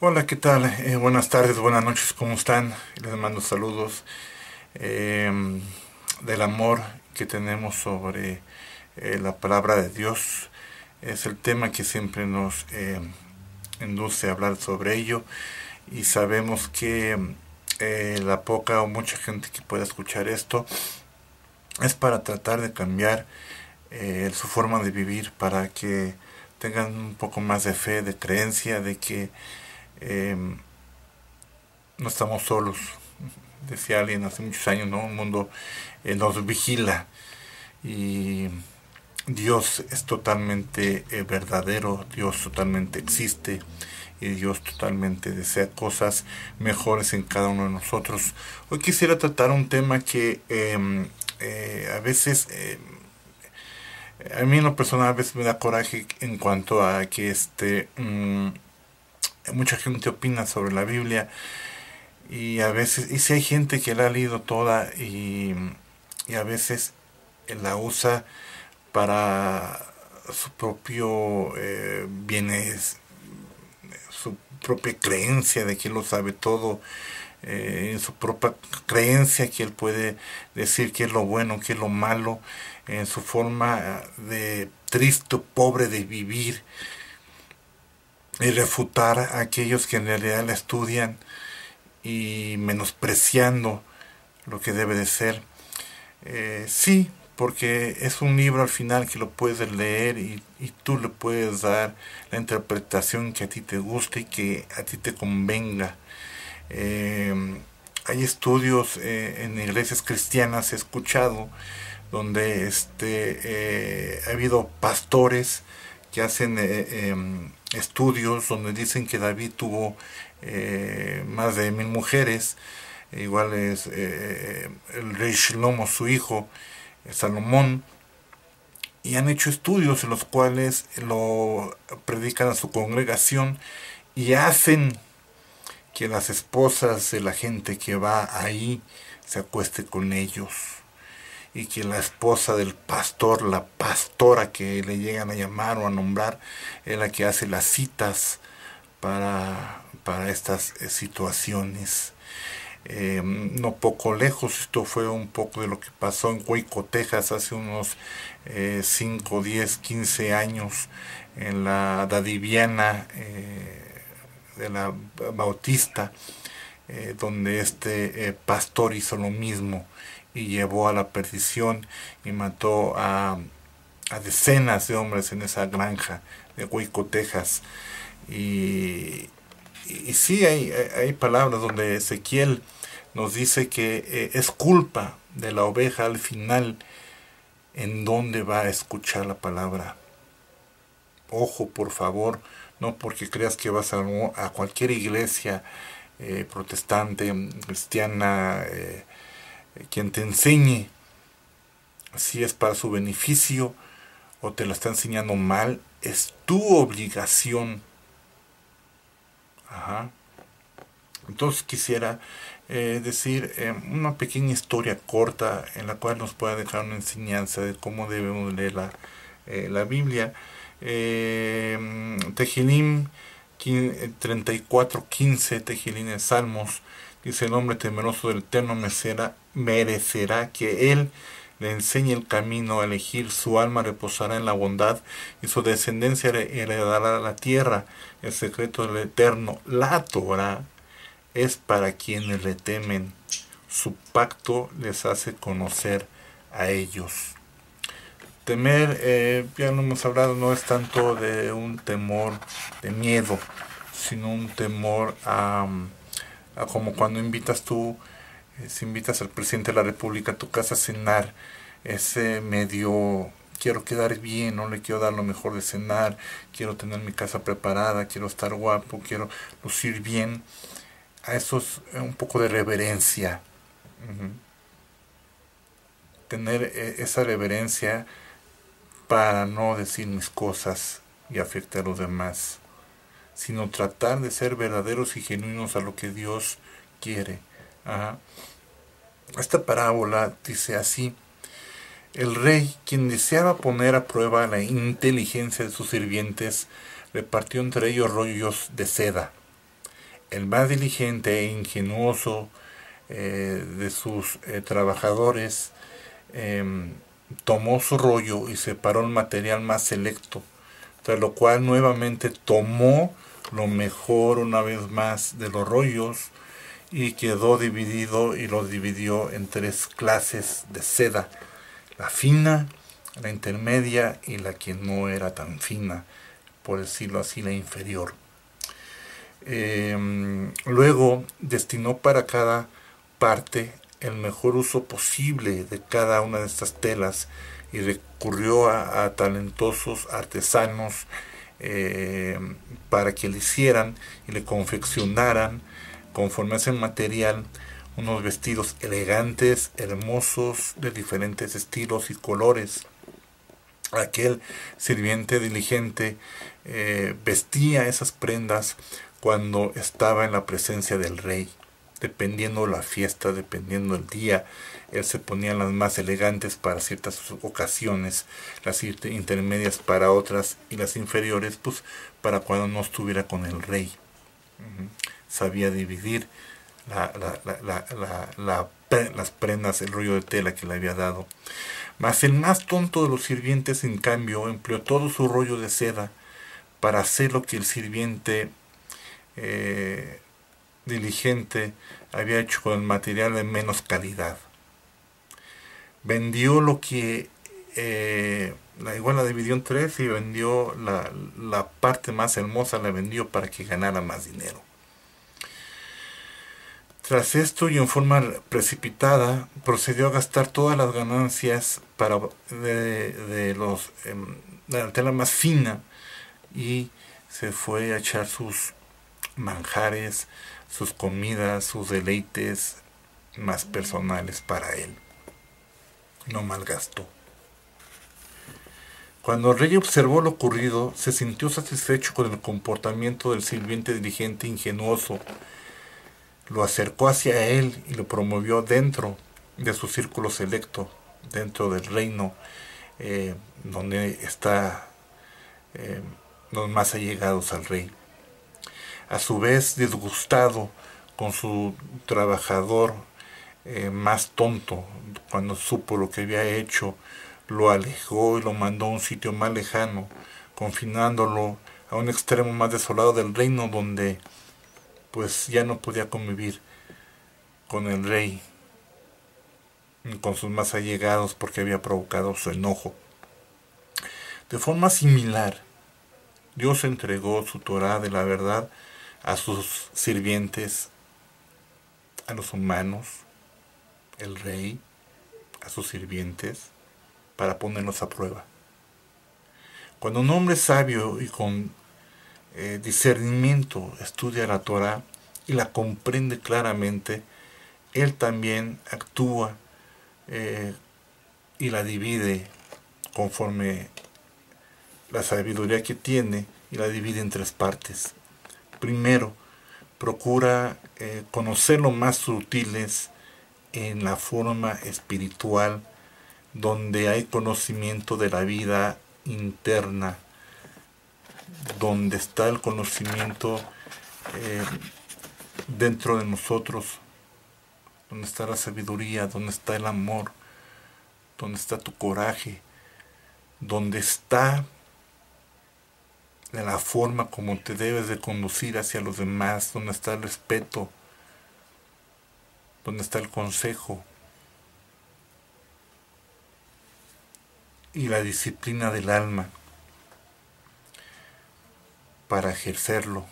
Hola, ¿qué tal? Eh, buenas tardes, buenas noches, ¿cómo están? Les mando saludos eh, del amor que tenemos sobre eh, la palabra de Dios. Es el tema que siempre nos induce a hablar sobre ello y sabemos que la poca o mucha gente que pueda escuchar esto es para tratar de cambiar su forma de vivir, para que tengan un poco más de fe, de creencia, de que Em, no estamos solos, decía alguien hace muchos años, ¿no? Un mundo eh, nos vigila y Dios es totalmente eh, verdadero, Dios totalmente existe y Dios totalmente desea cosas mejores en cada uno de nosotros. Hoy quisiera tratar un tema que em, eh, a veces, em, a mí en lo personal a veces me da coraje en cuanto a que este... Mm, mucha gente opina sobre la Biblia y a veces, y si hay gente que la ha leído toda y, a veces la usa para su propio eh, bienes, su propia creencia de que él lo sabe todo, eh, en su propia creencia que él puede decir qué es lo bueno, qué es lo malo, en su forma de triste, pobre de vivir, y refutar a aquellos que en realidad la estudian y menospreciando lo que debe de ser. Eh, sí, porque es un libro al final que lo puedes leer y, tú le puedes dar la interpretación que a ti te guste y que a ti te convenga. Eh, hay estudios eh, en iglesias cristianas, he escuchado, donde este, ha habido pastores que hacen em, estudios donde dicen que David tuvo eh, más de mil mujeres, igual es eh, el rey Shlomo, su hijo, Salomón, y han hecho estudios en los cuales lo predican a su congregación y hacen que las esposas de la gente que va ahí se acueste con ellos y que la esposa del pastor, la pastora que le llegan a llamar o a nombrar, es la que hace las citas para, para estas eh, situaciones. Eh, no poco lejos, esto fue un poco de lo que pasó en Hueco, Texas, hace unos 5, 10, 15 años, en la Dadiviana eh, de la Bautista, donde este pastor hizo lo mismo y llevó a la perdición y mató a, decenas de hombres en esa granja de Huico, Texas. Y, sí hay, hay, palabras donde Ezequiel nos dice que eh, es culpa de la oveja al final en dónde va a escuchar la palabra. Ojo, por favor, no porque creas que vas a, a cualquier iglesia eh, protestante, cristiana, eh, quien te enseñe si es para su beneficio o te lo está enseñando mal, es tu obligación. Ajá. Entonces quisiera eh, decir eh, una pequeña historia corta en la cual nos pueda dejar una enseñanza de cómo debemos leer la, eh, la Biblia. Tejilim 34, 15, Tejilim en Salmos, dice el hombre temeroso del Eterno merecerá, merecerá que Él le enseñe el camino a elegir, su alma reposará en la bondad y su descendencia heredará la tierra. El secreto del Eterno, la Torah, es para quienes le temen. Su pacto les hace conocer a ellos. Temer, eh, ya lo hemos hablado, no es tanto de un temor de miedo, sino un temor a como cuando invitas tú, si invitas al presidente de la República a tu casa a cenar, ese medio quiero quedar bien, no le quiero dar lo mejor de cenar, quiero tener mi casa preparada, quiero estar guapo, quiero lucir bien. A eso es un poco de reverencia. Tener eh, esa reverencia para no decir mis cosas y afectar a los demás sino tratar de ser verdaderos y genuinos a lo que Dios quiere. Esta parábola dice así, el rey, quien deseaba poner a prueba la inteligencia de sus sirvientes, repartió entre ellos rollos de seda, el más diligente e ingenuoso eh, de sus eh, trabajadores em, tomó su rollo y separó el material más selecto, tras lo cual nuevamente tomó lo mejor una vez más de los rollos y quedó dividido y lo dividió en tres clases de seda, la fina, la intermedia y la que no era tan fina, por decirlo así, la inferior. Em, luego destinó para cada parte el mejor uso posible de cada una de estas telas y recurrió a, talentosos artesanos em, para que le hicieran y le confeccionaran conforme a ese material unos vestidos elegantes, hermosos, de diferentes estilos y colores. Aquel sirviente diligente eh, vestía esas prendas cuando estaba en la presencia del rey. Dependiendo la fiesta, dependiendo el día, él se ponía las más elegantes para ciertas ocasiones, las intermedias para otras y las inferiores, pues para cuando no estuviera con el rey. Sabía dividir las prendas, el rollo de tela que le había dado. Mas el más tonto de los sirvientes, en cambio, empleó todo su rollo de seda para hacer lo que el sirviente eh, diligente había hecho con el material de menos calidad. Vendió lo que, eh, la, igual la dividió en tres y vendió la, la parte más hermosa, la vendió para que ganara más dinero. Tras esto y en forma precipitada, procedió a gastar todas las ganancias para, de, los, em, de la tela más fina y se fue a echar sus manjares, sus comidas, sus deleites más personales para él. No malgastó. Cuando el rey observó lo ocurrido, se sintió satisfecho con el comportamiento del sirviente dirigente ingenuoso. Lo acercó hacia él y lo promovió dentro de su círculo selecto, dentro del reino eh, donde está eh, los más allegados al rey. A su vez disgustado con su trabajador eh, más tonto, cuando supo lo que había hecho, lo alejó y lo mandó a un sitio más lejano, confinándolo a un extremo más desolado del reino donde pues ya no podía convivir con el rey, con sus más allegados porque había provocado su enojo. De forma similar, Dios entregó su Torah de la verdad a sus sirvientes, a los humanos, el rey, a sus sirvientes, para ponerlos a prueba. Cuando un hombre sabio y con eh, discernimiento estudia la Torah y la comprende claramente, él también actúa eh, y la divide conforme la sabiduría que tiene y la divide en tres partes. Primero, procura eh, conocer lo más sutiles en la forma espiritual, donde hay conocimiento de la vida interna, donde está el conocimiento eh, dentro de nosotros, donde está la sabiduría, donde está el amor, donde está tu coraje, donde está la forma como te debes de conducir hacia los demás, donde está el respeto, donde está el consejo y la disciplina del alma para ejercerlo.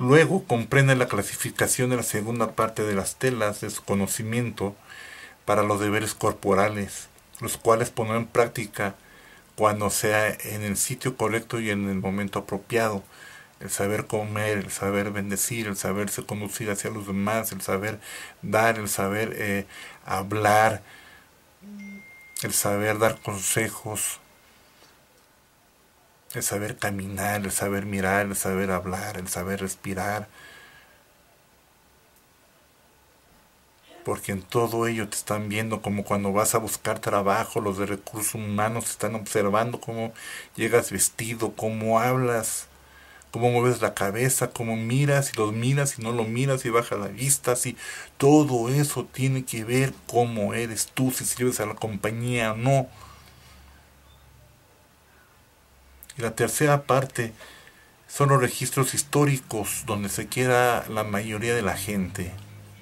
Luego comprende la clasificación de la segunda parte de las telas de su conocimiento para los deberes corporales, los cuales poner en práctica cuando sea en el sitio correcto y en el momento apropiado. El saber comer, el saber bendecir, el saberse conducir hacia los demás, el saber dar, el saber eh, hablar, el saber dar consejos, el saber caminar, el saber mirar, el saber hablar, el saber respirar, porque en todo ello te están viendo como cuando vas a buscar trabajo, los de recursos humanos te están observando cómo llegas vestido, cómo hablas, cómo mueves la cabeza, cómo miras y los miras y no lo miras y bajas la vista, si todo eso tiene que ver cómo eres tú, si sirves a la compañía o no. Y la tercera parte son los registros históricos donde se queda la mayoría de la gente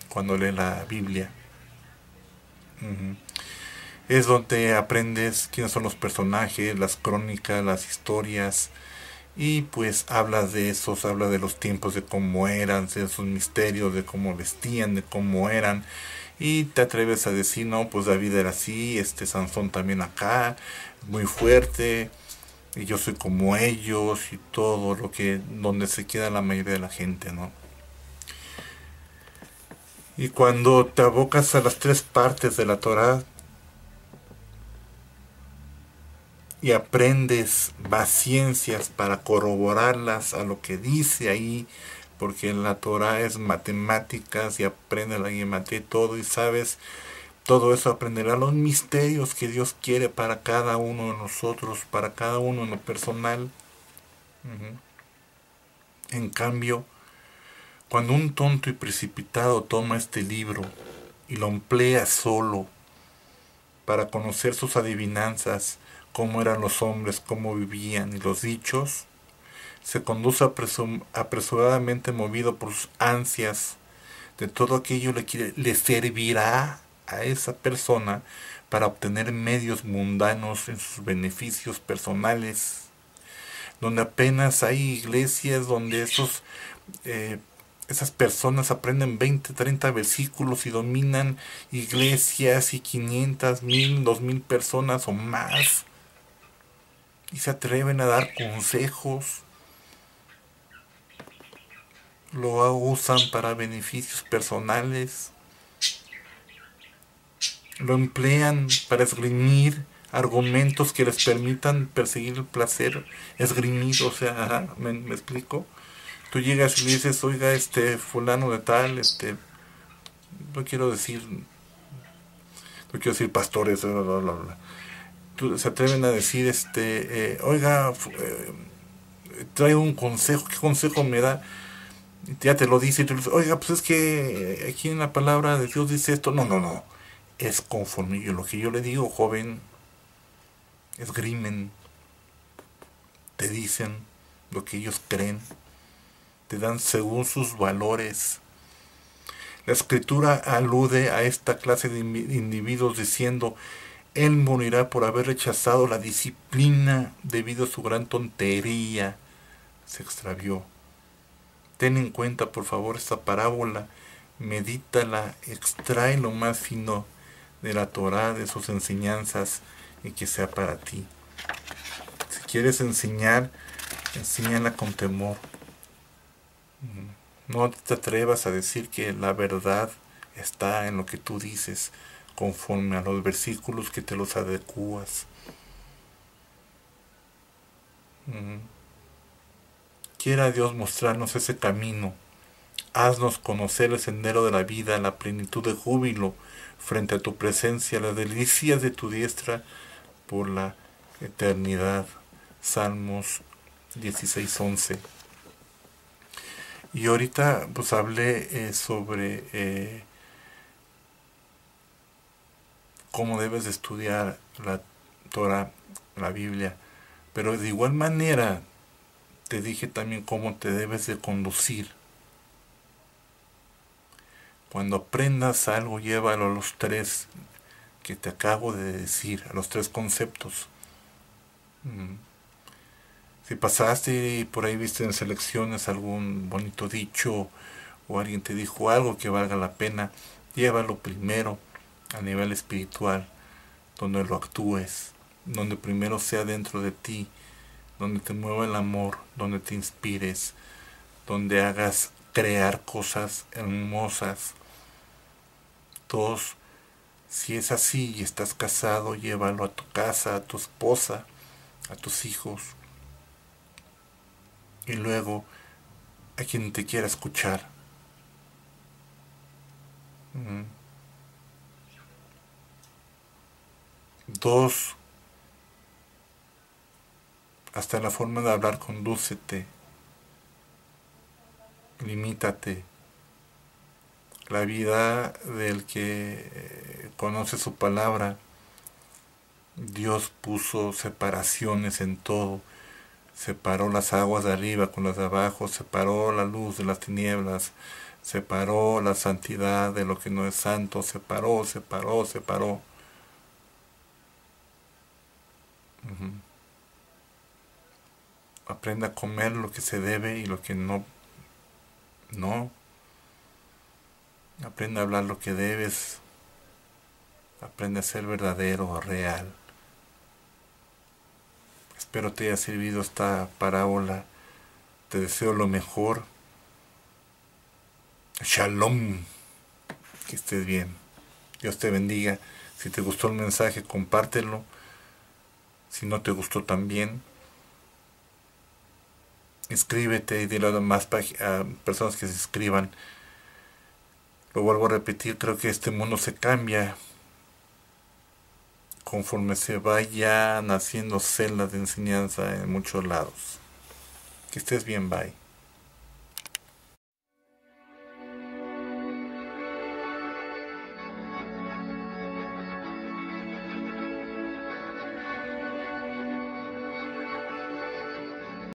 cuando lee la Biblia. Es donde aprendes quiénes son los personajes, las crónicas, las historias, y pues hablas de esos, habla de los tiempos, de cómo eran, de esos misterios, de cómo vestían, de cómo eran, y te atreves a decir, no, pues David era así, este Sansón también acá, muy fuerte, y yo soy como ellos, y todo lo que, donde se queda la mayoría de la gente, ¿no? Y cuando te abocas a las tres partes de la Torah y aprendes ciencias para corroborarlas a lo que dice ahí, porque la Torah es matemáticas y aprende la y todo y sabes todo eso aprenderá. Los misterios que Dios quiere para cada uno de nosotros, para cada uno en lo personal. En cambio, cuando un tonto y precipitado toma este libro y lo emplea solo para conocer sus adivinanzas, cómo eran los hombres, cómo vivían y los dichos, se conduce apresuradamente movido por sus ansias de todo aquello le, le servirá a esa persona para obtener medios mundanos en sus beneficios personales, donde apenas hay iglesias donde esos eh, esas personas aprenden 20, 30 versículos y dominan iglesias y 500, 1000, 2000 personas o más. Y se atreven a dar consejos. Lo usan para beneficios personales. Lo emplean para esgrimir argumentos que les permitan perseguir el placer. Esgrimir, o sea, ¿me, me explico? tú llegas y dices, oiga, este fulano de tal, este, no quiero decir, no quiero decir pastores, bla, bla, bla, Tú, se atreven a decir, este, eh, oiga, eh, trae un consejo, ¿qué consejo me da? ya te lo dice y tú le dices, oiga, pues es que aquí en la palabra de Dios dice esto. No, no, no. Es conforme lo que yo le digo, joven. Esgrimen. Te dicen lo que ellos creen te dan según sus valores. La escritura alude a esta clase de individuos diciendo, Él morirá por haber rechazado la disciplina debido a su gran tontería. Se extravió. Ten en cuenta, por favor, esta parábola, medítala, extrae lo más fino de la Torah, de sus enseñanzas, y que sea para ti. Si quieres enseñar, enséñala con temor. No te atrevas a decir que la verdad está en lo que tú dices, conforme a los versículos que te los adecuas. Quiera Dios mostrarnos ese camino. Haznos conocer el sendero de la vida, la plenitud de júbilo frente a tu presencia, las delicias de tu diestra por la eternidad. Salmos 16:11. Y ahorita pues hablé eh, sobre eh, cómo debes de estudiar la Torah, la Biblia, pero de igual manera te dije también cómo te debes de conducir. Cuando aprendas algo, llévalo a los tres que te acabo de decir, a los tres conceptos. Mm. Si pasaste y por ahí viste en selecciones algún bonito dicho o alguien te dijo algo que valga la pena, llévalo primero a nivel espiritual, donde lo actúes, donde primero sea dentro de ti, donde te mueva el amor, donde te inspires, donde hagas crear cosas hermosas. Dos, si es así y estás casado, llévalo a tu casa, a tu esposa, a tus hijos. Y luego a quien te quiera escuchar. Dos, hasta la forma de hablar, condúcete. Limítate. La vida del que eh, conoce su palabra, Dios puso separaciones en todo. Separó las aguas de arriba con las de abajo, separó la luz de las tinieblas, separó la santidad de lo que no es santo, separó, separó, separó. Aprenda a comer lo que se debe y lo que no. No. Aprende a hablar lo que debes. Aprende a ser verdadero, real. Espero te haya servido esta parábola. Te deseo lo mejor. Shalom. Que estés bien. Dios te bendiga. Si te gustó el mensaje, compártelo. Si no te gustó también, escríbete y dile a más personas que se inscriban. Lo vuelvo a repetir, creo que este mundo se cambia conforme se vayan haciendo celdas de enseñanza en muchos lados. Que estés bien, bye.